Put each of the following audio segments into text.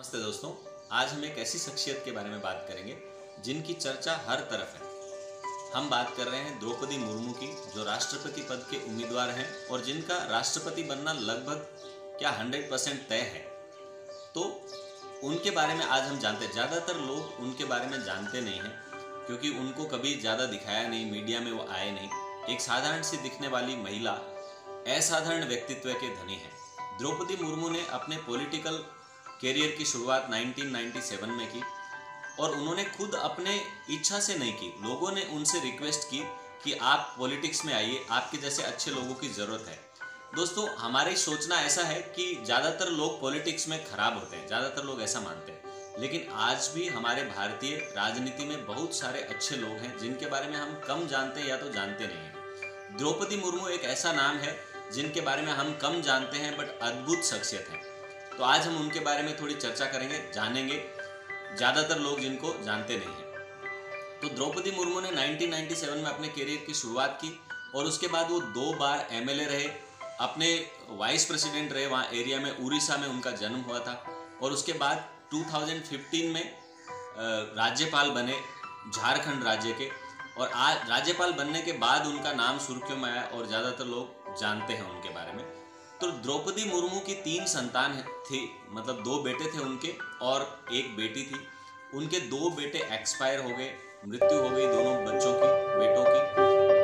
नमस्ते दोस्तों, आज हम एक ऐसी शख्सियत के बारे में बात करेंगे, जिनकी चर्चा हर तरफ़ है। हम बात कर रहे हैं द्रौपदी मुर्मू की, जो राष्ट्रपति पद के उम्मीदवार हैं और जिनका राष्ट्रपति बनना लगभग क्या हंड्रेड परसेंट तय है। तो उनके बारे में आज हम जानते हैं। ज़्यादातर लोग उनके बारे में जानते नहीं हैं, क्योंकि उनको कभी ज़्यादा दिखाया नहीं, मीडिया में वो आए नहीं। एक साधारण सी दिखने वाली महिला, असाधारण व्यक्तित्व के धनी है। द्रौपदी मुर्मू ने अपने पॉलिटिकल कैरियर की शुरुआत 1997 में की और उन्होंने खुद अपने इच्छा से नहीं की। लोगों ने उनसे रिक्वेस्ट की कि आप पॉलिटिक्स में आइए, आपके जैसे अच्छे लोगों की ज़रूरत है। दोस्तों, हमारी सोचना ऐसा है कि ज़्यादातर लोग पॉलिटिक्स में खराब होते हैं, ज़्यादातर लोग ऐसा मानते हैं। लेकिन आज भी हमारे भारतीय राजनीति में बहुत सारे अच्छे लोग हैं, जिनके बारे में हम कम जानते हैं या तो जानते नहीं हैं। द्रौपदी मुर्मू एक ऐसा नाम है, जिनके बारे में हम कम जानते हैं, बट अद्भुत शख्सियत है। तो आज हम उनके बारे में थोड़ी चर्चा करेंगे, जानेंगे। ज़्यादातर लोग जिनको जानते नहीं हैं। तो द्रौपदी मुर्मू ने 1997 में अपने करियर की शुरुआत की और उसके बाद वो दो बार एमएलए रहे। अपने वाइस प्रेसिडेंट रहे, वहाँ एरिया में उड़ीसा में उनका जन्म हुआ था। और उसके बाद 2015 में राज्यपाल बने झारखंड राज्य के। और आज, राज्यपाल बनने के बाद उनका नाम सुर्खियों में आया और ज़्यादातर लोग जानते हैं उनके बारे में। तो द्रौपदी मुर्मू की तीन संतान थे मतलब दो बेटे थे उनके और एक बेटी थी। उनके दो बेटे एक्सपायर हो गए, मृत्यु हो गई दोनों बच्चों की, बेटों की।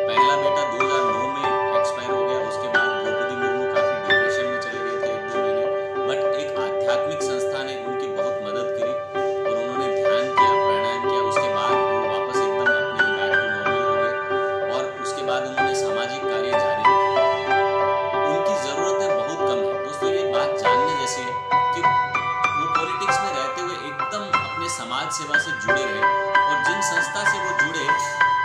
पहला बेटा 2009 में एक्सपायर हो गया, उसके बाद द्रौपदी मुर्मू काफ़ी डिप्रेशन में चले गए थे एक दो महीने। बट एक आध्यात्मिक अपने समाज सेवा से जुड़े रहे और जिन संस्था से वो जुड़े,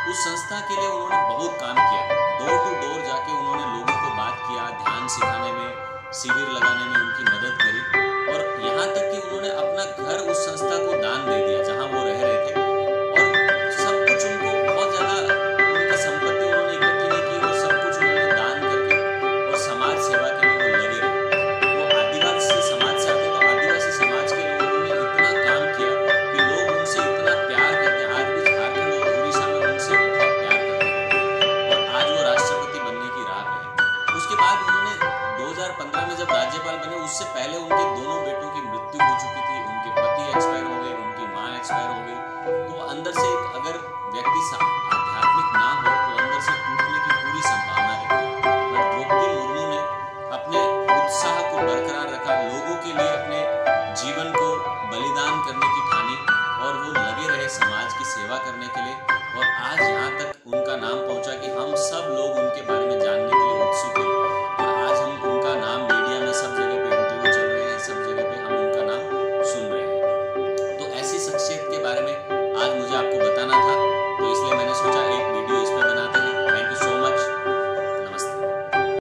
उस संस्था के लिए उन्होंने बहुत काम किया। डोर टू डोर जाके उन्होंने लोगों को बात किया, ध्यान सिखाने में, शिविर लगाने में उनकी मदद करी और यहाँ तक कि उन्होंने अपना घर उस संस्था को दान दे दिया। बाद उन्होंने 2015 में जब राज्यपाल बने, उससे पहले उनके दोनों बेटों की मृत्यु हो चुकी थी। उनके पति एक्सपायर हो गए, उनकी माँ एक्सपायर हो गई। तो अंदर से एक अगर व्यक्ति आध्यात्मिक ना हो तो अंदर से टूटने की पूरी संभावना रहती है। बट द्रौपदी मुर्मू ने अपने उत्साह को बरकरार रखा, लोगों के लिए अपने जीवन को बलिदान करने की ठानी, और वो लगे रहे समाज की सेवा करने के लिए। और आज यहाँ तक उनका नाम